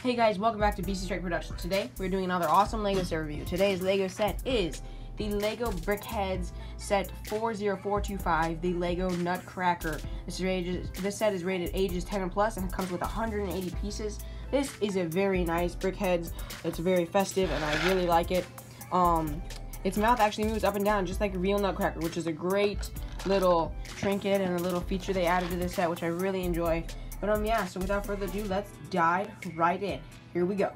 Hey guys, welcome back to BCStrike Productions. Today, we're doing another awesome LEGO set review. Today's LEGO set is the LEGO Brickheadz set 40425, the LEGO Nutcracker. This, rated, this set is rated ages 10 and plus and comes with 180 pieces. This is a very nice Brickheadz. It's very festive and I really like it. Um, its mouth actually moves up and down just like a real Nutcracker, which is a great little trinket and a little feature they added to this set, which I really enjoy. But um, yeah, so without further ado, let's dive right in. Here we go.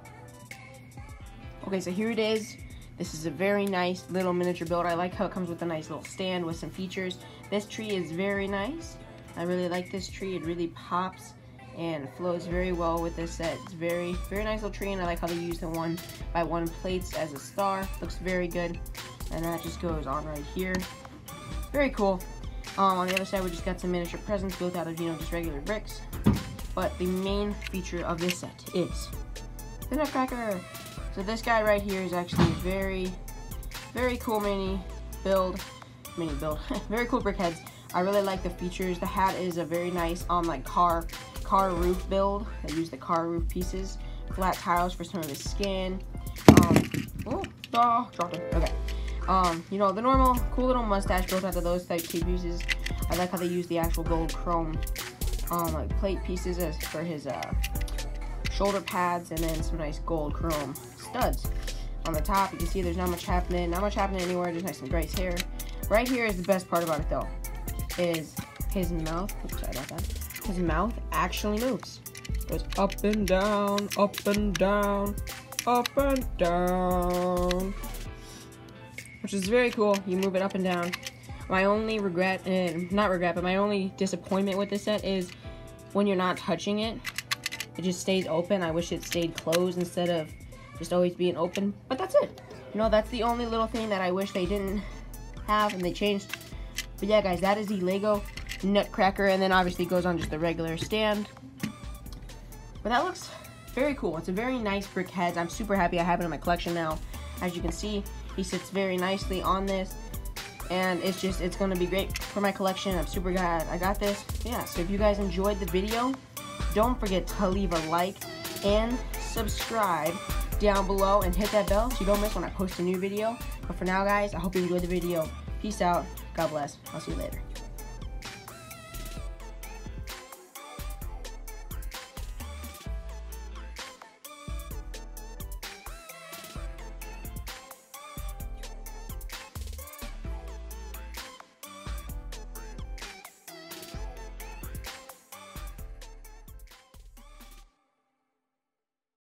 Okay, so here it is. This is a very nice little miniature build. I like how it comes with a nice little stand with some features. This tree is very nice. I really like this tree. It really pops and flows very well with this set. It's very, very nice little tree, and I like how they use the one by one plates as a star. Looks very good. And that just goes on right here. Very cool. Um, on the other side, we just got some miniature presents both out of, you know, just regular bricks. But the main feature of this set is the Nutcracker. So this guy right here is actually very, very cool mini build. Mini build. very cool Brickheadz. I really like the features. The hat is a very nice, um, like car, car roof build. I use the car roof pieces. Flat tiles for some of his skin. Um, oh, oh, dropped. Okay. Um, you know, the normal cool little mustache built out of those type two pieces. I like how they use the actual gold chrome um, like plate pieces as for his uh, shoulder pads and then some nice gold chrome studs. On the top, you can see there's not much happening. Not much happening anywhere, just nice and gray hair. Right here is the best part about it though, is his mouth, oops, sorry about that. His mouth actually moves. Goes up and down, up and down, up and down which is very cool. You move it up and down. My only regret, and not regret, but my only disappointment with this set is when you're not touching it, it just stays open. I wish it stayed closed instead of just always being open. But that's it. You know, that's the only little thing that I wish they didn't have and they changed. But yeah, guys, that is the Lego Nutcracker, and then obviously goes on just the regular stand. But that looks very cool. It's a very nice Brickheadz. I'm super happy I have it in my collection now. As you can see, he sits very nicely on this. And it's just, it's going to be great for my collection. I'm super glad I got this. Yeah, so if you guys enjoyed the video, don't forget to leave a like and subscribe down below and hit that bell so you don't miss when I post a new video. But for now, guys, I hope you enjoyed the video. Peace out. God bless. I'll see you later.